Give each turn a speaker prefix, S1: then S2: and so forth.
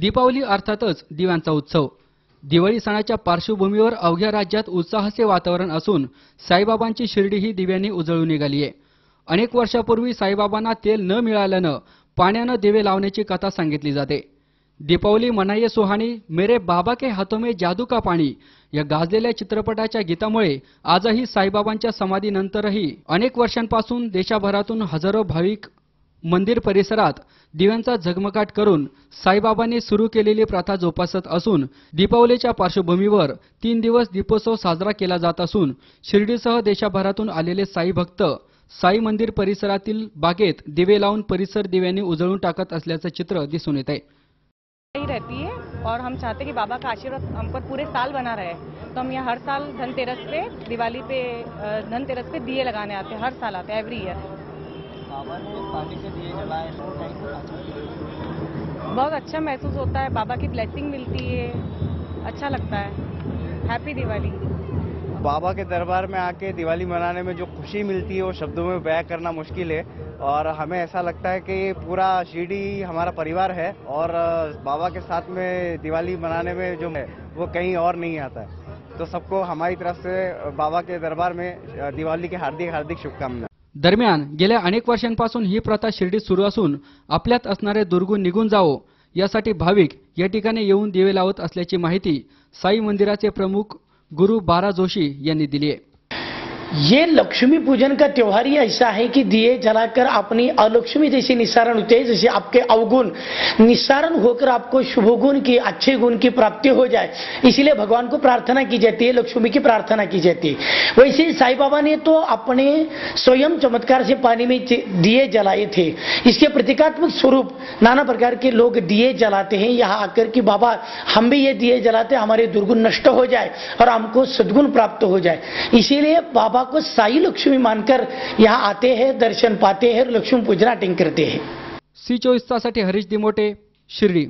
S1: दीपावली अर्थातच दिव्यांचा उत्सव. दिवाळी सणाच्या पार्श्वभूमीवर अवघ्या राज्यात उत्साहाचे वातावरण असून साईबाबांची शिर्डी ही दिव्यांनी उजळून निघाली आहे. अनेक वर्षापूर्वी साईबाबांना तेल न मिळाल्यानं पाण्यानं दिवे लावण्याची कथा सांगितली जाते. दीपावली मनाये सुहानी मेरे बाबा के हातो में जादू का पाणी या गाजलेल्या चित्रपटाच्या गीतामुळे आजही साईबाबांच्या समाधीनंतरही अनेक वर्षांपासून देशाभरातून हजारो भाविक मंदिर परिसरात दिव्यांचा झगमगाट करून साईबाबांनी सुरू केलेली प्रथा जोपासत असून दीपावलीच्या पार्श्वभूमीवर तीन दिवस दीपोत्सव साजरा केला जात असून शिर्डीसह देशाभरातून आलेले साई भक्त साई मंदिर परिसरातील बागेत दिवे लावून परिसर दिव्यांनी उजळून टाकत असल्याचं चित्र दिसून येत आहे
S2: रहती है और हम चाहते हैं कि बाबा का आशीर्वाद हम पर पूरे साल बना रहे। तो हम यहाँ हर साल धनतेरस पे दिवाली पे धनतेरस पे दिए लगाने आते हैं हर साल आते हैं एवरी ईयर बहुत अच्छा महसूस होता है बाबा की ब्लेसिंग मिलती है अच्छा लगता है। हैप्पी दिवाली
S3: बाबा के दरबार में आके दिवाली मनाने में जो खुशी मिलती है वो शब्दों में बयां करना मुश्किल है। और हमें ऐसा लगता है कि पूरा शिरडी हमारा परिवार है और बाबा के साथ में दिवाली मनाने में जो है वो कहीं और नहीं आता है। तो सबको हमारी तरफ़ से बाबा के दरबार में दिवाली की हार्दिक हार्दिक शुभकामनाएँ।
S1: दरम्यान गेल्या अनेक वर्षांपासून ही प्रथा शिर्डीत सुरू असून आपल्यात असणारे दुर्गुण निघून जावो यासाठी भाविक या ठिकाणी येऊन दिवे लावत असल्याची माहिती साई मंदिराचे प्रमुख गुरु बारा जोशी यांनी दिली आहे.
S4: ये लक्ष्मी पूजन का त्यौहार ही ऐसा है कि दिए जलाकर अपनी अलक्ष्मी जैसे निस्सारण होते हैं, जैसे आपके अवगुण। निस्सारण होकर आपको शुभ गुण की, अच्छे गुण की प्राप्ति हो जाए। इसीलिए भगवान को प्रार्थना की जाती है, लक्ष्मी की प्रार्थना की जाती है। वैसे साईं बाबा ने तो अपने स्वयं चमत्कार से पानी में दिए जलाए थे। इसके प्रतीकात्मक स्वरूप नाना प्रकार के लोग दिए जलाते हैं। यहाँ आकर कि, बाबा, हम भी ये दिए जलाते, हमारे दुर्गुण नष्ट हो जाए और हमको सद्गुण प्राप्त हो जाए। इसीलिए बाबा को साई लक्ष्मी मानकर यहाँ आते हैं दर्शन पाते हैं और लक्ष्मी पूजना अटेंड करते हैं।
S1: सी चोवीस तासाठी हरीश दिमोटे शिर्डी।